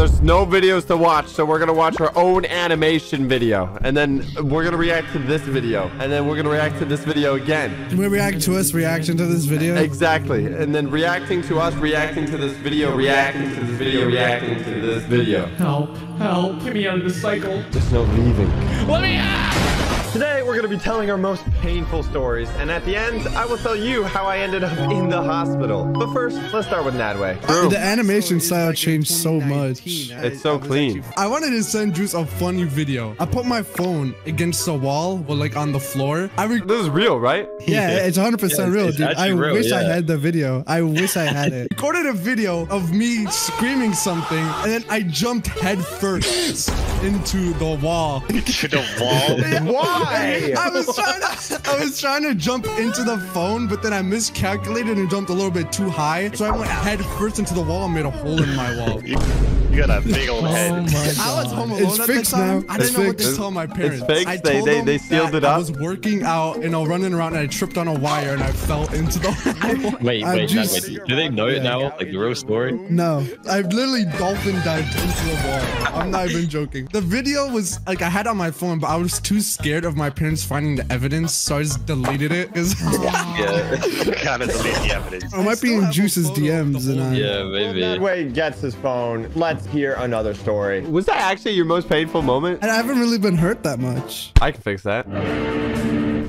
there's no videos to watch, so we're gonna watch our own animation video, and then we're gonna react to this video, and then we're gonna react to this video again. We react to us reacting to this video. Exactly, and then reacting to us, reacting to this video, reacting to this video, reacting to this video. Help, help, get me out of this cycle. There's no leaving. Let me out! Today, we're going to be telling our most painful stories, and at the end, I will tell you how I ended up in the hospital. But first, let's start with Nadway. The animation style changed so much. It's so clean. I wanted to send Juice a funny video. I put my phone against the wall, or like on the floor. I This is real, right? yeah, it's 100% Yeah, real, it's dude. I real, wish I had the video. I wish I had it. Recorded a video of me screaming something, and then I jumped head first into the wall. Into the wall. Why? I was trying to, I was trying to jump into the phone, but then I miscalculated and jumped a little bit too high. So I went head first into the wall and made a hole in my wall. You, you got a big old oh head. Oh my I was home alone It's at fixed the time. now. I didn't know what to tell my parents. fixed. I They- told they- them they sealed that it up. I was working out, you know, running around, and I tripped on a wire and I fell into the hole. Wait, I wait, just- no, wait. Do they know it now? Like the real story? No, I literally dolphin dived into the wall. I'm not even joking. The video was like I had on my phone, but I was too scared of my parents finding the evidence, so I just deleted it. 'cause Yeah. kind of delete the evidence. I might be in Juice's DMs, and I. Yeah, maybe. Nadway gets his phone. Let's hear another story. Was that actually your most painful moment? And I haven't really been hurt that much. I can fix that.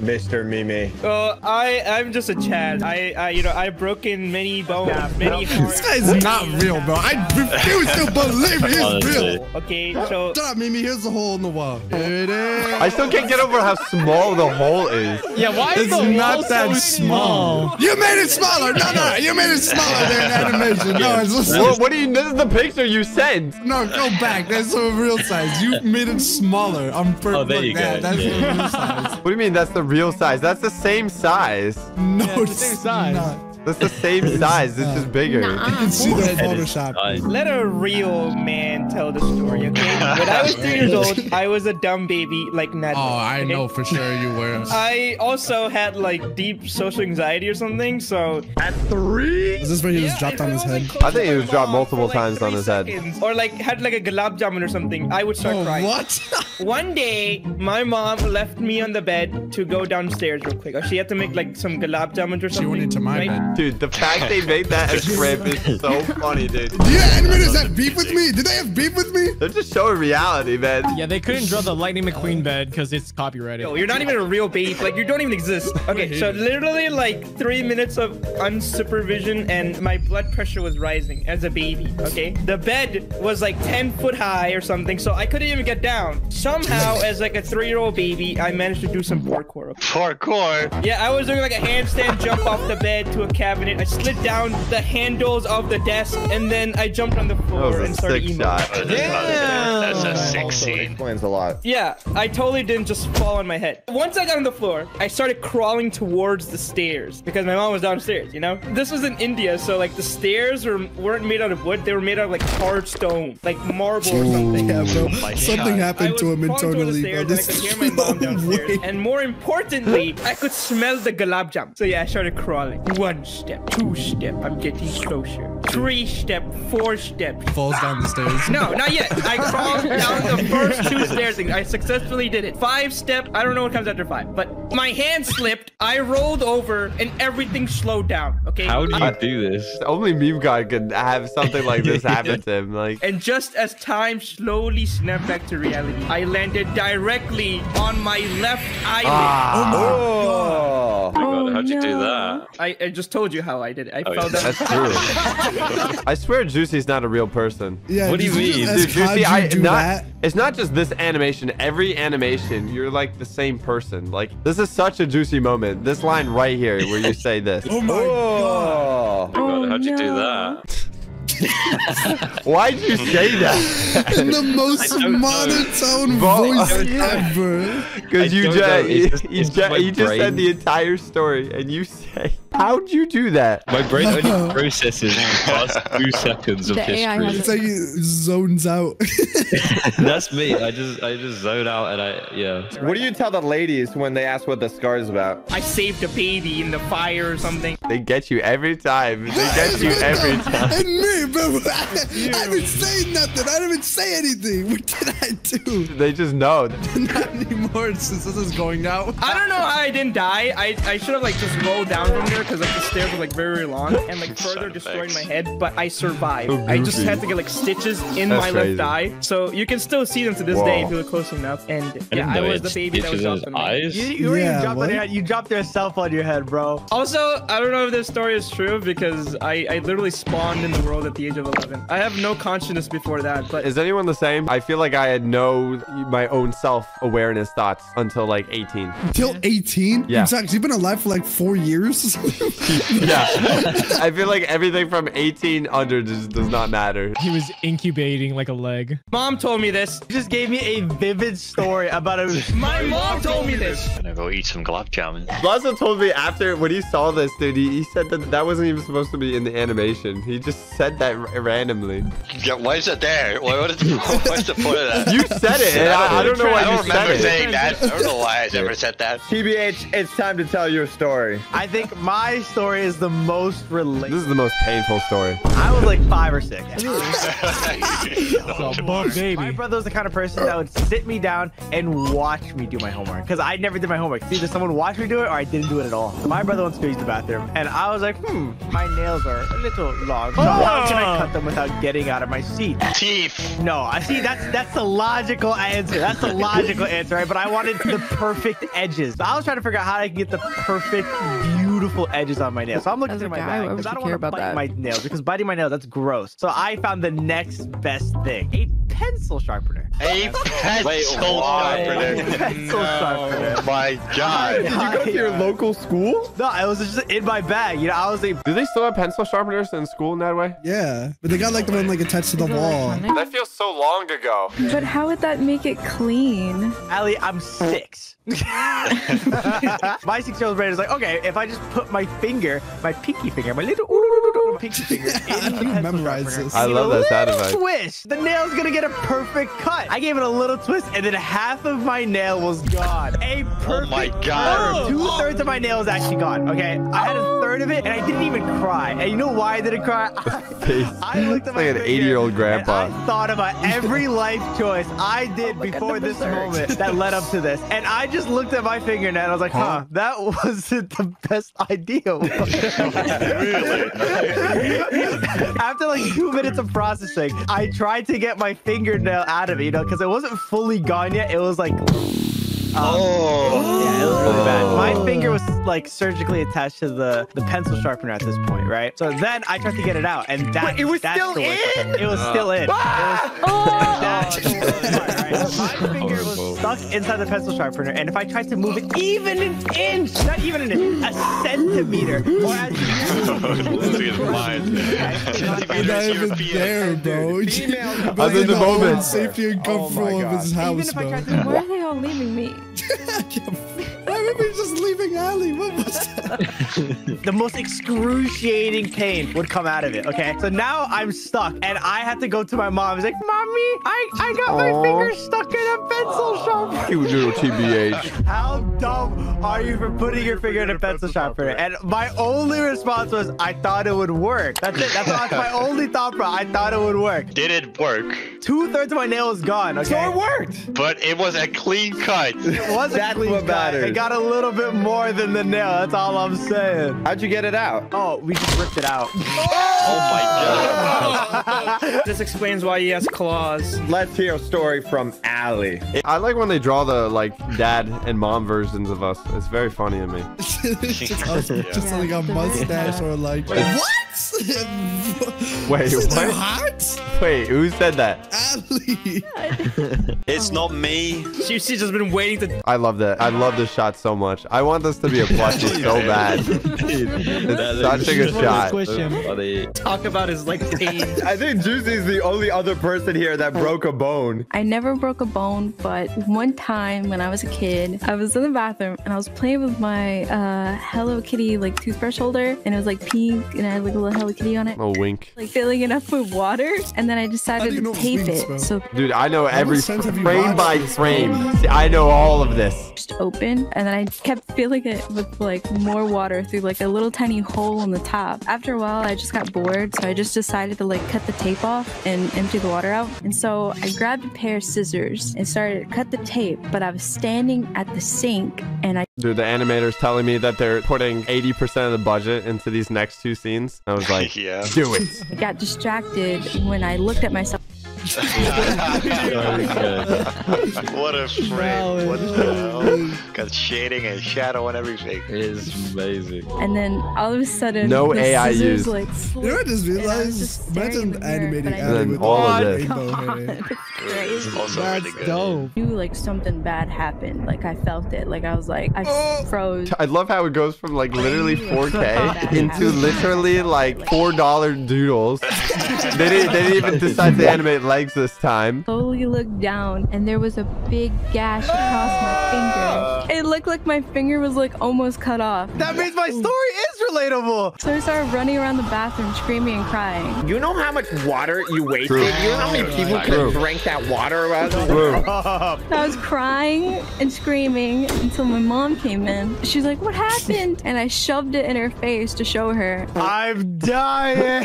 Mr. Mimi. Oh, I I'm just a Chad. I, I you know I've broken many bones, many This guy's not real, bro. I refuse to believe he's real. Okay, so Shut up, Mimi. Here's the hole in the wall. Here it is. I still can't get over how small the hole is. Yeah, why is It's the not wall that so small. You made it smaller. No, no, you made it smaller than animation. No, it's just, What, what do you? This is the picture you sent. no, go back. That's a real size. You made it smaller on purpose. Oh, there you that, go. That's Yeah. the real size. What do you mean? That's the real size. That's the same size. No, it's the same size. not. That's the same size. It's is bigger. You can see that Photoshop. let a real man tell the story, okay? When I was three years old, I was a dumb baby like Ned. Oh, I know for sure you were. I also had like deep social anxiety or something, so At three? Is this where he was Yeah, dropped on his was, like, head? I think he was dropped multiple for, like, times on three his head. Or like had like a gulab jamun or something, I would start Oh, crying. what? One day, my mom left me on the bed to go downstairs real quick. She had to make like some gulab jamuns or something. She went into my right? bed. Dude, the fact they made that a script is so funny, dude. Do you animators have beef with me? Did they have beef with me? They're just showing reality, man. Yeah, they couldn't draw the Lightning McQueen bed because it's copyrighted. Yo, you're not even a real beef. Like you don't even exist. Okay, so literally like three minutes of unsupervision and my blood pressure was rising as a baby. Okay, the bed was like 10 foot high or something, so I couldn't even get down. Somehow, as like a three-year-old baby, I managed to do some parkour. Parkour. Yeah, I was doing like a handstand jump off the bed to a cabinet. I slid down the handles of the desk, and then I jumped on the floor and started sick emo. shot. Oh, That's, that's a sick scene. Explains a lot. Yeah, I totally didn't just fall on my head. Once I got on the floor, I started crawling towards the stairs because my mom was downstairs, you know? This was in India, so like the stairs were, weren't made out of wood, they were made out of like hard stone, like marble or something. Yeah, bro. Oh my Something God. I happened was to him crawling towards the internally, bro. stairs, and I could hear my mom no downstairs. way. And more importantly, I could smell the gulab jam. So yeah, I started crawling. One step, two step, I'm getting closer. Three step, four step, Falls down the stairs. no, not yet. I crawled down the first two stairs. I successfully did it. Five step. I don't know what comes after five, but my hand slipped. I rolled over, and everything slowed down. Okay. How do I- you do this? Only meme guy could have something like this happen to him. Like, and just as time slowly snapped back to reality, I landed directly on my left eyelid. ah, Oh, God, how'd you do oh, that? I, I just told you how I did it. I Oh, fell yeah. down. that's true. I swear, Juicy's not a real person. Yeah, What do you mean? Dude, Juicy, how'd I you do not. that? It's not just this animation. Every animation, you're like the same person. Like, this is such a juicy moment. This line right here, where you say this. Oh my god. Oh, God, how'd you do oh, that? Why'd you say that? In the most don't know. monotone voice I don't know. ever. Because you don't just, you, just- you ju- just my you just said the entire story, and you say How'd you do that? My brain only processes the past two seconds of The AI history. has It's like it zones out. That's me. I just I just zone out and I yeah. What do you tell the ladies when they ask what the scar is about? I saved a baby in the fire or something. They get you every time. They get you every time. and me, bro. I, I didn't say nothing. I didn't say anything. What did I do? They just know. Not anymore since this is going out. I don't know how I didn't die. I, I should have like just rolled down from there because like the stairs were like very long and like further Sound destroyed my head. But I survived. So I just had to get like stitches in That's my crazy. left eye, so you can still see them to this day if you look close enough. And yeah, didn't I was the baby that was stitches dropped on me. eyes. You, you Yeah, dropped on your head. You dropped yourself on your head, bro. Also, I don't know if this story is true because I, I literally spawned in the world at the age of 11. I have no consciousness before that, but Is anyone the same? I feel like I had no my own self-awareness thoughts until like 18. Until 18? Yeah. Exactly. You've been alive for like four years. Yeah. I feel like everything from 18 under just does not matter. He was incubating like a leg. mom told me this. You just gave me a vivid story about a. My mom told me this. I'm Gonna go eat some gulab jamun. Blazo told me after when he saw this, dude, he, he said that that wasn't even supposed to be in the animation. He just said that r- randomly. Yeah, why is it there? Why, what is the, what's the point of that? You said it, and I, I don't know why I don't you said remember it. saying that. I don't know why I ever said that. TBH, it's time to tell your story. I think my story is the most This is the most painful story. I was like five or six. So, bug baby. My brother was the kind of person that would sit me down and watch me do my homework because I never did my homework. Either someone watched me do it or I didn't do it at all. My brother wants to use the bathroom, and I was like, hmm, my nails are a little long. So how can I oh. cut them without getting out of my seat? Teeth. No, I see. That's that's the logical answer. That's the logical answer, right? But I wanted the perfect edges. I was trying to figure out how I can get the perfect, beautiful edges on my nails. So I'm looking As through my guy, bag because I don't care want to about bite that? my nails because biting my nails that's gross. So I found the next best thing: a pencil sharpener. A pencil A sharpener. pencil sharpener. Oh my god. Did you go to your local school? No, it was just in my bag. You know, I was like, Do they still have pencil sharpeners in school in that way? yeah. But they got like the one like attached to the wall. That feels so long ago. But how would that make it clean? Ali, I'm six. my six-year-old brain is like, okay, if I just put my finger, my pinky finger, my little pinky finger, How in do the you pencil memorize this? I give love it a that sound little effect. Twist. The nail's gonna get a perfect cut. I gave it a little twist, and then half of my nail was gone. A oh perfect. my God. Two thirds of my nail is actually gone. Okay, I had a third of it, and I didn't even cry. And you know why I didn't cry? Face. I looked at Like my an 80-year-old grandpa. I thought about every life choice I did Oh before this berserk. moment that led up to this. And I just looked at my fingernail and I was like, huh, that wasn't the best idea. After like two minutes of processing, I tried to get my fingernail out of it, you know, because it wasn't fully gone yet. It was like Oh. yeah, it was really bad. My oh. finger was like surgically attached to the, the pencil sharpener at this point, right? So then I tried to get it out, and that it was that's still the worst in? part. It was still in. It was, ah! Oh, that's the worst part, right? So my finger was stuck inside the pencil sharpener, and if I tried to move it even an inch, not even an inch, a centimeter, or as Losing his mind. You're not even there, bro. I'm in the moment. Safety and oh comfort of his even house, if I bro. tried to why are they all leaving me? I remember just leaving Ali. What was that? the most excruciating pain would come out of it. Okay, so now I'm stuck, and I have to go to my mom. He's like, "Mommy, I I got my Aw. finger stuck in a pencil sharpener." You little TBH. How dumb are you for putting your finger in a pencil sharpener? And my only response was, "I thought it would work." That's it. That's, that's my only thought, bro. I thought it would work. Did it work? Two thirds of my nail is gone. Okay. So it worked. But it was a clean cut. It was a That's clean what cut. matters. It got a little bit more than the nail. That's all I'm saying. How'd you get it out? Oh, we just ripped it out. Oh my god. This explains why he has claws. Let's hear a story from Allie. I like when they draw the like dad and mom versions of us. It's very funny to me. just us, just Yeah, like a mustache bad. or like what? Wait, Is that what? hot? Wait, who said that? Natalie. It's not me. She, she's just been waiting to. I love that. I love this shot so much. I want this to be a plushie so bad. It's such a good shot. Squish him. Funny. talk about his like pain. I think Juicy's the only other person here that broke a bone. I never broke a bone, but one time when I was a kid, I was in the bathroom and I was playing with my uh, Hello Kitty like toothbrush holder, and it was like pink, and I had like a little Hello Kitty on it, A wink. like filling it up with water, and then I decided you know to tape it. spell? So Dude, I know every sense have you frame by frame. See, I know all of this. just open, and then I kept filling it with like more water through like a little tiny hole in the top. After a while, I just got bored, so I just decided to like cut the tape off and empty the water out. And so I grabbed a pair of scissors and started to cut the tape, but I was standing at the sink and I Dude, the animator's telling me that they're putting 80% of the budget into these next two scenes. I was like, yeah. do it. I got distracted when I looked at myself. What a frame. What the hell? Got shading and shadow and everything. It is amazing. And then all of a sudden, No the AI scissors, used. Like, You know what I just and I was realized? just Imagine the animating but I with all of the oh this. rainbow Come hair. on, it's crazy. Also That's really good. dope. knew like something bad happened. Like I felt it. Like I was like I Oh. froze. I love how it goes from like literally 4K into literally like $4 doodles. They didn't, they didn't even decide to animate legs this time. Slowly looked down, and there was a big gash across my finger. Ah. It looked like my finger was like almost cut off. That means my story is relatable. So I started running around the bathroom, screaming and crying. You know how much water you wasted? True. You know how many people could have drank that water? Rather than- True. I was crying and screaming until my mom came in. She's like, "What happened?" And I shoved it in her face to show her. I'm dying.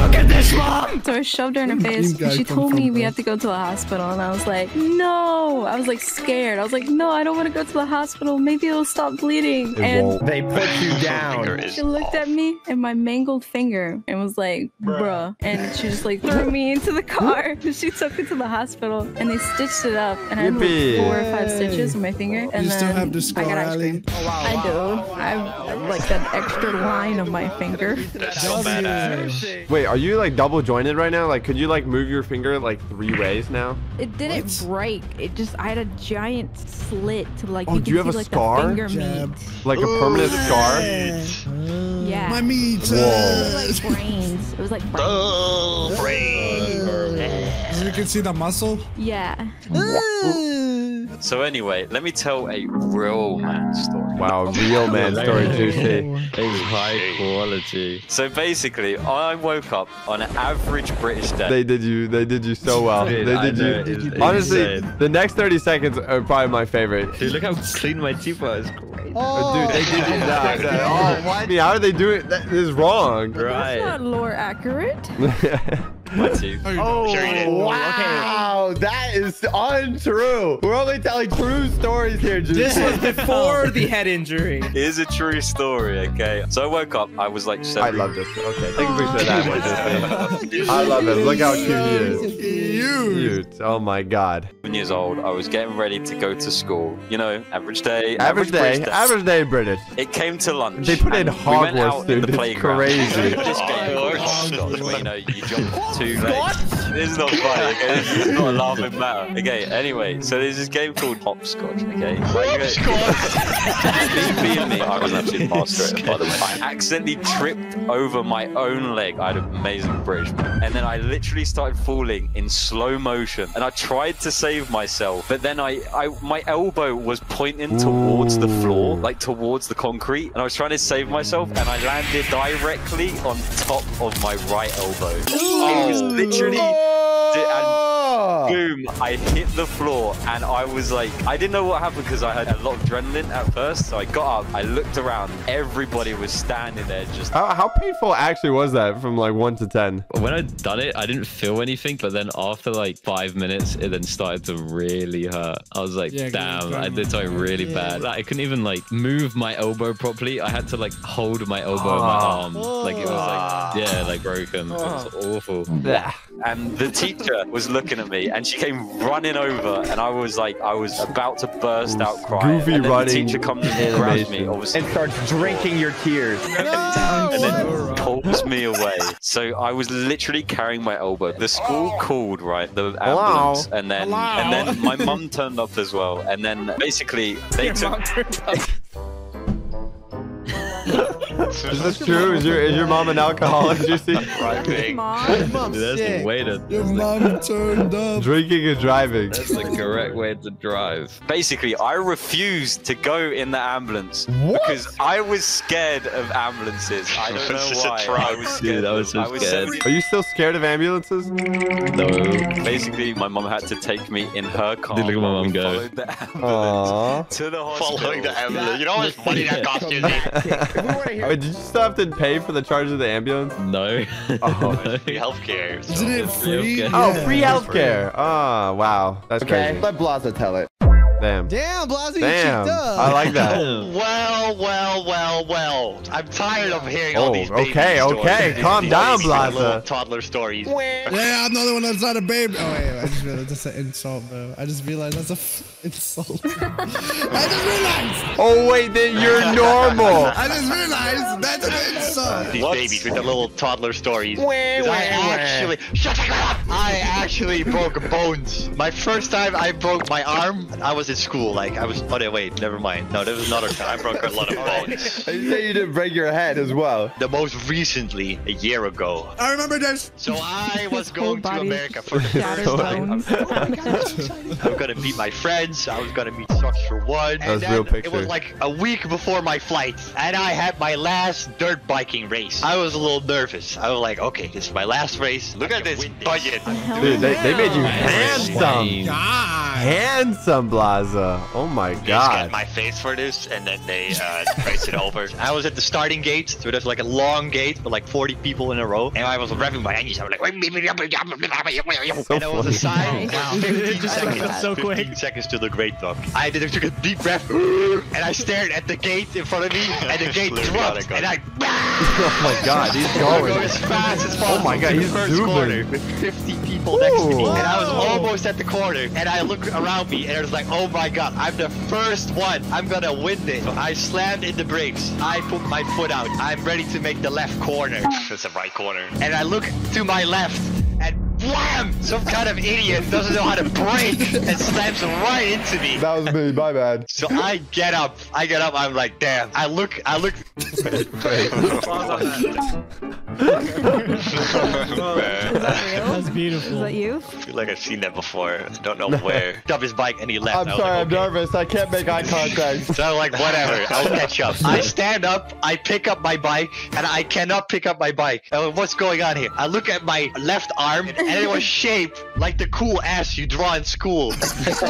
Look at this, mom. So I shoved her in her face. guy She come told me we have to go to the hospital, and I was like, "No!" I was like scared. I was like, "No, I don't want to go to the hospital. Maybe it'll stop bleeding." It and won't. They put you down. She looked at me and my mangled finger and was like, bruh. And she just like threw me into the car. She took me to the hospital and they stitched it up. And I had like four or five stitches in my finger. And You then still have the I got ice Ali? cream. I do. I have like that extra line of my finger. That's so badass. Wait, are you like double jointed right now? Like, could you like move your finger like three ways now? It didn't What? break. It just I had a giant slit to like Oh, you do can you have see a like scar? the finger Jab. meat. Like a permanent scar? Yeah. My meat. Whoa. It was like brains. It was like brains. Oh, brain. You can see the muscle. Yeah. So anyway, let me tell a real man story. Wow, real man story, Juicy. It's high quality. So basically, I woke up on an average British day. They did you. They did you so well. Dude, they did know, you. it's- it's Honestly, insane. the next 30 seconds are probably my favorite. Dude, look how clean my teeth are. It's great. Oh, dude, they did you that. Oh, that- Oh, what? I mean, how are they doing? That is wrong. That's not lore accurate. My teeth. Oh, Sure you did. Wow, that is untrue. We're only telling true stories here, Juicy. This was before the head injury. It is a true story, okay? So I woke up, I was like I love this. Okay, thank you for saying that one, I love it. Look how cute he is. Cute. Oh my god. seven years old. I was getting ready to go to school. You know, average day. Average day. British Average day British. It came to lunch. They put in and we went Hogwarts, out in the It's playground. crazy. this game called hopscotch, where you know you jump two legs. This is not funny. Okay, this is not a laughing matter. Okay, anyway, so there's this game called hopscotch. Okay, hopscotch. me and me, I was actually the master at it, by the way. I accidentally tripped over my own leg. I had an amazing bridge. and then I literally started falling in slow motion. And I tried to save myself, but then I, I my elbow was pointing towards the floor, like towards the concrete, and I was trying to save myself, and I landed directly on top of my right elbow. It was literally. Oh, and Ah. boom, I hit the floor and I was like, I didn't know what happened because I had a lot of adrenaline at first. So I got up, I looked around, everybody was standing there just. How, how painful actually was that from like 1 to 10? When I'd done it, I didn't feel anything, but then after like five minutes, it then started to really hurt. I was like, Yeah, 'cause damn, I did something really bad. Like, I couldn't even like move my elbow properly. I had to like hold my elbow in my ah. arm. Like it was like, yeah, like broken. It was awful. And the teacher was looking at of me, and she came running over, and I was like, I was about to burst out crying. Goofy and then running the teacher comes and grabs me, obviously, And starts drinking your tears. and then pulls me away. So I was literally carrying my elbow. The school oh. called, right, the ambulance, and then and then my mum turned up as well, and then basically they Your took. mom turned up. Is this true? Is your is your mom an alcoholic, Juicy? Mom. Dude, that's the way to. Your mom turned up. Drinking and driving. That's the correct way to drive. Basically, I refused to go in the ambulance because I was scared of ambulances. I don't know This is a why. I was scared. Dude, I was so I was scared. Are you still scared of ambulances? No. Basically, my mom had to take me in her car. Dude, look at my mom go. followed the Aww. to the hospital. Following the ambulance. You know how much money that cost you? Did you still have to pay for the charge of the ambulance? No. Oh. Free healthcare. so- Isn't it free? okay. Oh, free healthcare. Oh, ah, wow. That's Okay, crazy. let Blaza tell it. Damn. Damn, Blasey, you Damn. cheeked up. I like that. Well, well, well, well. I'm tired of hearing Oh, all these baby okay, stories. okay. These- Calm down, baby little Toddler stories. Yeah, I'm the only one that's not a baby. Oh wait, wait, I just realized that's an insult, bro. I just realized that's an insult. I just realized. Oh, wait, then you're normal. I just realized that's an insult. These babies with the little toddler stories. 'Cause I actually, shut up! I actually broke bones. My first time I broke my arm, I was in school. Like I was. Oh no, wait, never mind. No, there was another time I broke a lot of bones. You say you didn't break your head as well. The most recently, a year ago. I remember this. So I was going to America for the first time. bones. I'm gonna meet my friends. I was gonna meet Socksfor1. That was and real then It was like a week before my flight, and I had my last dirt biking race. I was a little nervous. I was like, okay, this is my last race. Look at this budget. Dude, they, they made you handsome. Oh Wayne. God. Handsome, Blaza. Oh my They just got my face for this, and then they uh, raced it over. I was at the starting gate, so there's like a long gate with like 40 people in a row, and I was revving my engines. I was like, So and there was a funny. sign. Wow. 15 It just seconds, went so quick. 15 seconds to the great dog. I did. I took a deep breath, and I stared at the gate in front of me, and the gate Literally dropped, and I. Oh my god, he's I was going. going as fast as possible. Oh my God, he's first zooming. corner with 50 people next to me, and I was almost at the corner. And I look around me, and I was like, "Oh my God, I'm the first one. I'm gonna win this." I slammed in the brakes. I put my foot out. I'm ready to make the left corner. It's the right corner. And I look to my left, and wham! Some kind of idiot doesn't know how to brake and slams right into me. That was me, my bad. So I get up. I get up. I'm like, damn. I look. I look. That's Is beautiful. Is that you? I feel like I've seen that before. I don't know where. Up his bike and he left. I'm sorry, like, I'm okay. nervous. I can't make eye contact. So I'm like, whatever, I'll catch up. I stand up, I pick up my bike, and I cannot pick up my bike. What's going on here? I look at my left arm, and it was shaped like the cool ass you draw in school. That's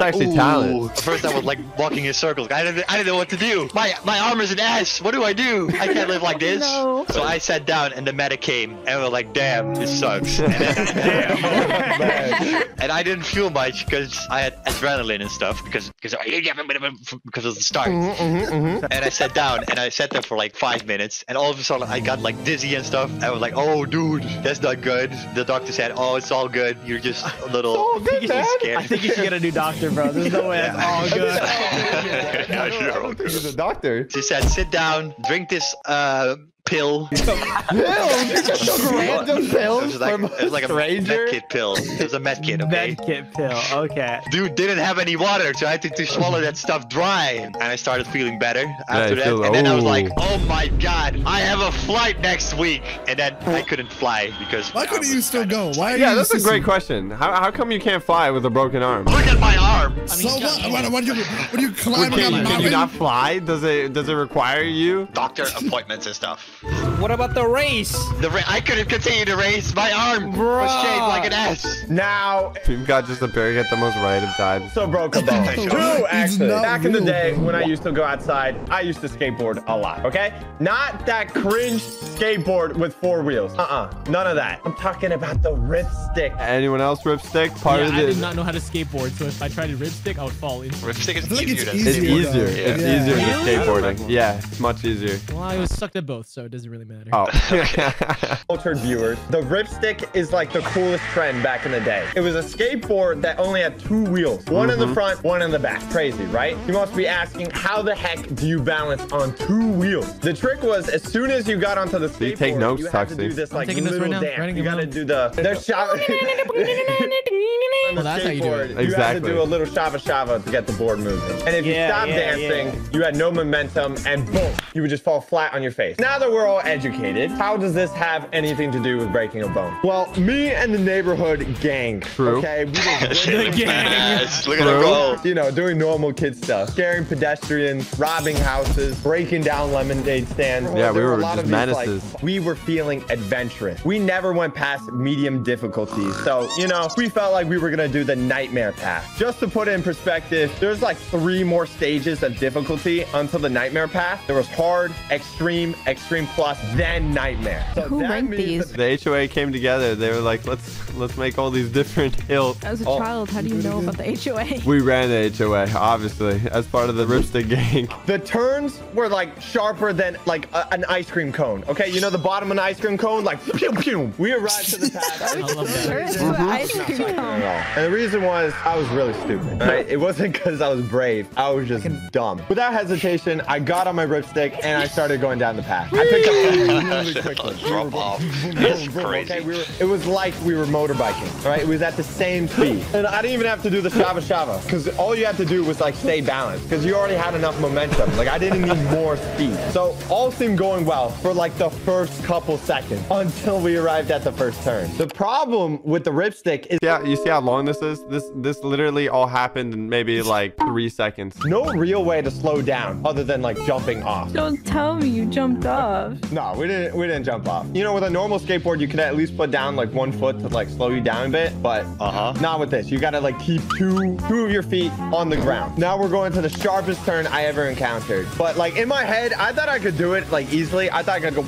actually talent. At first, I was like walking in circles. I didn't, I didn't know what to do. My my arm is an ass. What do I do? I can't live like oh, this. No. So I sat down, and the medic came, and we're like, damn, this sucks. And, then- and I didn't feel much because I had adrenaline and stuff because because because of the start. Mm-hmm, mm-hmm, mm-hmm. And I sat down and I sat there for like five minutes, and all of a sudden I got like dizzy and stuff. I was like, "Oh, dude, that's not good." The doctor said, "Oh, it's all good. You're just a little all good, you're man. scared." I think you should get a new doctor, bro. There's no way that's all good. Yeah, sure, all good. He's a doctor. She said, "Sit down, drink this uh pill." pill? You just took random It pills was like, from it was like a stranger? medkit pill. It was a medkit, okay? Medkit pill. Okay. Dude didn't have any water, so I had to, to swallow that stuff dry. And I started feeling better after you that. feel- and then I was like, oh my god, I have a flight next week. And then I couldn't fly because. Why couldn't you still go? Why? Are Yeah, that's a great question. How, how come you can't fly with a broken arm? Look at my arm. So what? What, what, are you? What are you Would- climbing Can, a you- can you not fly? Does it does it require you? Doctor appointments and stuff. What about the race? The ra- I couldn't continue to race. My arm was shaped like an S. Now, You've got just appearing at the most random time. so broke a bone. It's True, actually. not Back in the real. day when I used to go outside, I used to skateboard a lot, okay? Not that cringe skateboard with four wheels. Uh-uh. None of that. I'm talking about the ripstick. Anyone else ripstick? Part Yeah, of I it. did not know how to skateboard, so if I tried to ripstick, I would fall in. Ripstick is I feel like easier it's than It's easier, easier. though. It's Yeah. easier than Really? skateboarding. Yeah, it's much easier. Well, I was sucked at both, so it doesn't really matter. Oh. Cultured viewers, the ripstick is like the coolest trend back in the day. It was a skateboard that only had two wheels, one in the mm-hmm. front, one in the back. Crazy, right? You must be asking, how the heck do you balance on two wheels? The trick was, as soon as you got onto the skateboard, you take notes, you had to do this like little this right dance. writing You got to do the the shot. Well, that's how you do it. You had to do a little shava shava to get the board moving. And if you Yeah, stopped yeah, dancing, yeah. you had no momentum, and boom, you would just fall flat on your face. Now that we're all educated, how does this have anything to do with breaking a bone? Well, me and the neighborhood gang. True. Okay, we just Shit, badass. Look at him True. go. you know, doing normal kid stuff, scaring pedestrians, robbing houses, breaking down lemonade stands. Yeah, we There were a lot just of these, like, we were feeling adventurous. We never went past medium difficulties. So, you know, we felt like we were going to do the nightmare path. Just to put it in perspective, there's like three more stages of difficulty until the nightmare path. There was hard, extreme, extreme plus, then nightmare. So Who that ranked these? the HOA came together. They were like, let's let's make all these different hills. As a Oh. child, how do you know about the HOA? We ran the HOA, obviously, as part of the Ripstick gang. The turns were like sharper than like a, an ice cream cone. Okay, you know the bottom of an ice cream cone, like pew pew. We arrived to the path. I love that. To mm-hmm. ice cream cone. And the reason was I was really stupid. all right? It wasn't because I was brave. I was just dumb. Without hesitation, I got on my ripstick and I started going down the path. I picked up speed really quickly. Drop off. Boom, It's boom, crazy. Okay, we were, it was like we were motorbiking. All right, it was at the same speed, and I didn't even have to do the shava shava because all you had to do was like stay balanced because you already had enough momentum. Like I didn't need more speed. So all seemed going well for like the first couple seconds until we arrived at the first turn. The problem with the ripstick is Yeah, you see how long this is? This this literally all happened in maybe like three seconds. no real way to slow down other than like jumping off. Don't tell me you jumped off. No, we didn't. We didn't jump off. You know, with a normal skateboard, you could at least put down like one foot to like slow you down a bit, but Uh-huh. not with this. You gotta like keep two two of your feet on the ground. Now we're going to the sharpest turn I ever encountered. But like in my head, I thought I could do it like easily. I thought I could go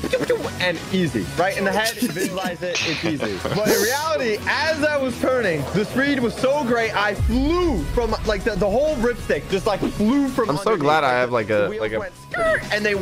and easy. Right in the head, visualize it, it's easy. But in reality, as I was turning, the speed was so great, I flew from like the, the whole ripstick just like flew from. I'm so underneath. glad I have, like, a- like a skirt, and they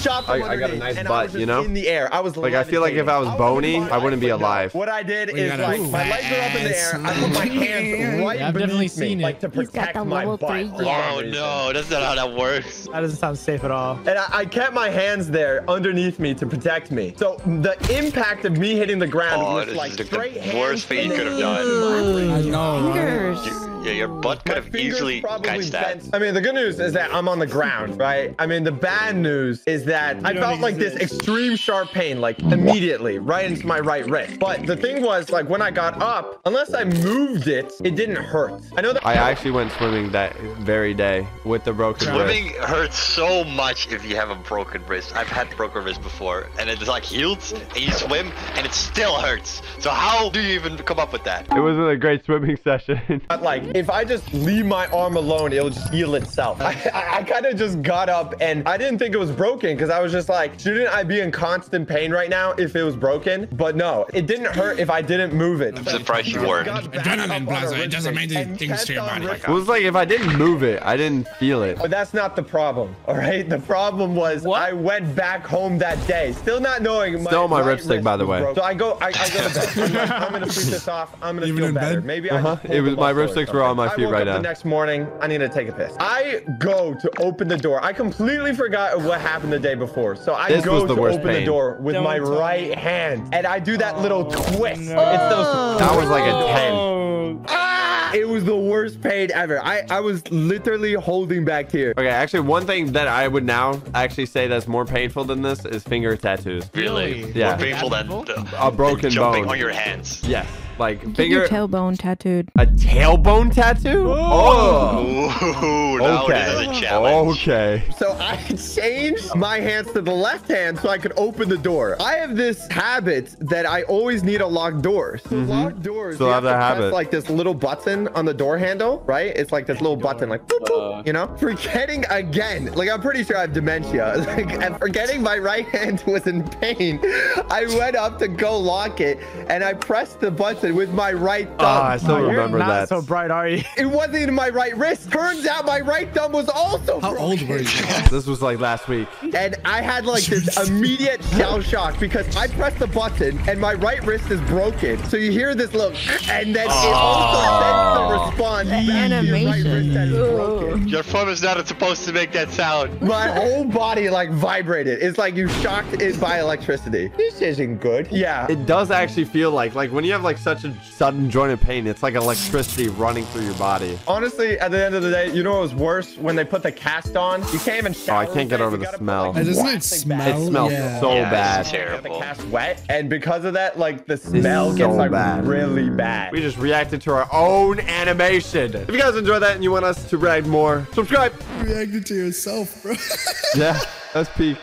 shot from I- I got a nice and I butt, was you know? In the air, I was Like, I feel like if I was levitating. bony, would've I wouldn't be alive. What I did We is like my legs were up in the air. I put my hands right Yeah, I've definitely beneath seen me, it. like to He's got protect the my level butt. three, for Oh no, that's not how that works. That doesn't sound safe at all. And I, I kept my hands there underneath me to protect me. So the impact of me hitting the ground Oh, was like is the straight hands worst thing you could have done. I know. right? Fingers. Yeah, your butt could My have easily probably that. bent. I mean, the good news is that I'm on the ground, right? I mean, the bad news is that I felt like this extreme sharp pain, like immediately, right into my right wrist. But the thing was, like, when I got up, unless I moved it, it didn't hurt. I know that. I actually went swimming that very day with the broken wrist. Swimming hurts so much if you have a broken wrist. I've had broken wrist before, and it's like heals, and you swim, and it still hurts. So how do you even come up with that? It wasn't a great swimming session. But like, if I just leave my arm alone, it'll just heal itself. I, I, I kind of just got up and I didn't think it was broken because I was just like, shouldn't I be in constant pain right now if it was broken? But no, it didn't hurt if I didn't move it. I'm surprised you weren't. Adrenaline, Blaza, it does amazing things to your body. it was like if I didn't move it, I didn't feel it. But that's not the problem, all right? The problem was I went back home that day, still not knowing. My Still my right ripstick, by the way. broke. So I go, I, I go to bed. I'm, like, I'm gonna sleep this off. I'm gonna Even feel in better. bed? Maybe Uh-huh. I. just It was- a my muscle or on my something. feet I woke right up now. The next morning, I need to take a piss. I go to open the door. I completely forgot what happened the day before. So I This go was the to worst open the door with Don't my tell me. right hand, and I do that little twist. It's those. That was like a 10. Oh, Ah! It was the worst pain ever. I I was literally holding back here. Okay, actually, one thing that I would now actually say that's more painful than this is finger tattoos. Really? Yeah. More painful than the, A broken jumping bone. on your hands. Yes, like Get your finger. tailbone tattooed. A tailbone tattoo? Oh. Ooh, now Okay. this a challenge. Okay. So I changed my hands to the left hand so I could open the door. I have this habit that I always need a locked door. So mm-hmm. locked doors, Still you have have, that habit. like this little button on the door handle, right? It's like this little button, like boop, boop, uh. you know. Forgetting again, like I'm pretty sure I have dementia. Like, and forgetting my right hand was in pain. I went up to go lock it, and I pressed the button button with my right thumb. Ah, I still You're remember not that. so bright, are you? It wasn't in my right wrist. Turns out my right thumb was also How broken. old were you? This was like last week. And I had like this immediate shell shock because I pressed the button and my right wrist is broken. So you hear this little, and then it also sends the response back to your right wrist that is broken. Your phone is not supposed to make that sound. My whole body like vibrated. It's like you shocked it by electricity. This isn't good. Yeah. It does actually feel like, like when you have like such a sudden joint of pain, it's like electricity running through your body. Honestly, at the end of the day, you know what was worse? When they put the cast on, you can't even Oh. I can't get over the gotta put, smell. like, Doesn't it plastic smell? It smells Yeah. so Yeah, bad. it's Get the terrible. cast wet, and because of that, like the smell so gets like bad. really bad. We just reacted to our own animation. If you guys enjoyed that and you want us to react more, subscribe. Reacted to yourself, bro. Yeah, that's peak.